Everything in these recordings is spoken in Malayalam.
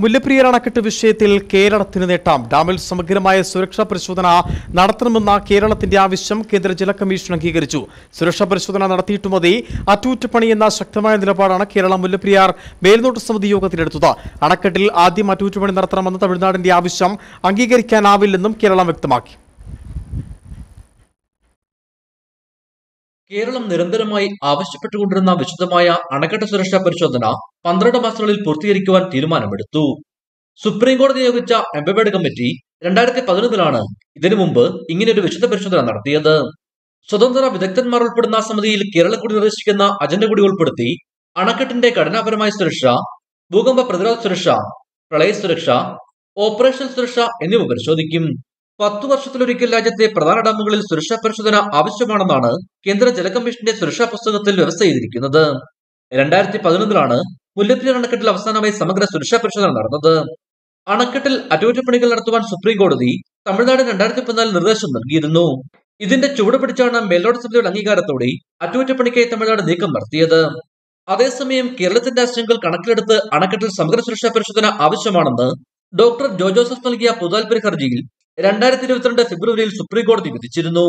മുല്ലപ്പെരിയാർ അണക്കെട്ട് വിഷയത്തിൽ കേരളത്തിന് നേട്ടം. ഡാമിൽ സമഗ്രമായ സുരക്ഷാ പരിശോധന നടത്തണമെന്ന കേരളത്തിന്റെ ആവശ്യം കേന്ദ്ര ജല കമ്മീഷൻ അംഗീകരിച്ചു. സുരക്ഷാ പരിശോധന നടത്തിയിട്ടു മതി. അറ്റകുറ്റപ്പണി എന്ന ശക്തമായ നിലപാടാണ് കേരള മുല്ലപ്പെരിയാർ മേൽനോട്ട സമിതി യോഗത്തിലെടുത്തത്. അണക്കെട്ടിൽ ആദ്യം അറ്റകുറ്റപ്പണി നടത്തണമെന്ന തമിഴ്നാടിന്റെ ആവശ്യം അംഗീകരിക്കാനാവില്ലെന്നും കേരളം വ്യക്തമാക്കി. കേരളം നിരന്തരമായി ആവശ്യപ്പെട്ടുകൊണ്ടിരുന്ന വിശദമായ അണക്കെട്ട് സുരക്ഷാ പരിശോധന പന്ത്രണ്ട് മാസങ്ങളിൽ പൂർത്തീകരിക്കുവാൻ തീരുമാനമെടുത്തു. സുപ്രീം കോടതി നിയോഗിച്ച എംപവേർഡ് കമ്മിറ്റി രണ്ടായിരത്തി പതിനൊന്നിലാണ് ഇതിനു മുമ്പ് ഇങ്ങനെയൊരു വിശദ പരിശോധന നടത്തിയത്. സ്വതന്ത്ര വിദഗ്ധന്മാർ ഉൾപ്പെടുന്ന സമിതിയിൽ കേരളം കൂടി നിർദ്ദേശിക്കുന്ന അജണ്ട കൂടി ഉൾപ്പെടുത്തി അണക്കെട്ടിന്റെ ഘടനാപരമായ സുരക്ഷ ഭൂകമ്പ പ്രതിരോധ സുരക്ഷ പ്രളയ സുരക്ഷ ഓപ്പറേഷൻ സുരക്ഷ എന്നിവ പരിശോധിക്കും. പത്തു വർഷത്തിലൊരിക്കൽ രാജ്യത്തെ പ്രധാന ഡാമുകളിൽ സുരക്ഷാ പരിശോധന ആവശ്യമാണെന്നാണ് കേന്ദ്ര ജലകമ്മീഷന്റെ സുരക്ഷാ പുസ്തകത്തിൽ വ്യവസ്ഥ ചെയ്തിരിക്കുന്നത്. രണ്ടായിരത്തി പതിനൊന്നിലാണ് മുല്ലപ്പെരിയാർ അണക്കെട്ടിൽ അവസാനമായി സമഗ്ര സുരക്ഷാ പരിശോധന നടന്നത്. അണക്കെട്ടിൽ അറ്റകുറ്റപ്പണികൾ നടത്തുവാൻ സുപ്രീം കോടതി തമിഴ്നാട് രണ്ടായിരത്തി പതിനാലിൽ നിർദ്ദേശം നൽകിയിരുന്നു. ഇതിന്റെ ചുവട് പിടിച്ചാണ് മേൽനോട്ട സമിതിയുടെ അംഗീകാരത്തോടെ അറ്റകുറ്റപ്പണിക്കായി തമിഴ്നാട് നീക്കം നടത്തിയത്. അതേസമയം കേരളത്തിന്റെ ആശങ്കകൾ കണക്കിലെടുത്ത് അണക്കെട്ടിൽ സമഗ്ര സുരക്ഷാ പരിശോധന ആവശ്യമാണെന്ന് ഡോക്ടർ ജോ ജോസഫ് നൽകിയ പൊതുതാൽപര്യ ഹർജിയിൽ രണ്ടായിരത്തി ഇരുപത്തിരണ്ട് ഫെബ്രുവരിയിൽ സുപ്രീം കോടതി വിധിച്ചിരുന്നു.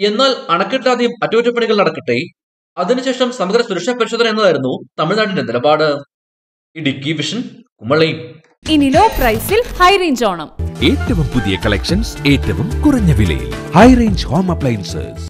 എന്നാൽ അണക്കെട്ടിലാദ്യം അറ്റകുറ്റപ്പണികൾ നടക്കട്ടെ അതിനുശേഷം സമഗ്ര സുരക്ഷാ പരിശോധന എന്നതായിരുന്നു തമിഴ്നാടിന്റെ നിലപാട്. ഇടുക്കി വിഷൻ കുമളി. ഇനി ലോ പ്രൈസിൽ ഹൈ റേഞ്ച് ഓണം. ഏറ്റവും പുതിയ കളക്ഷൻസ് ഏറ്റവും കുറഞ്ഞ വിലയിൽ. High range home appliances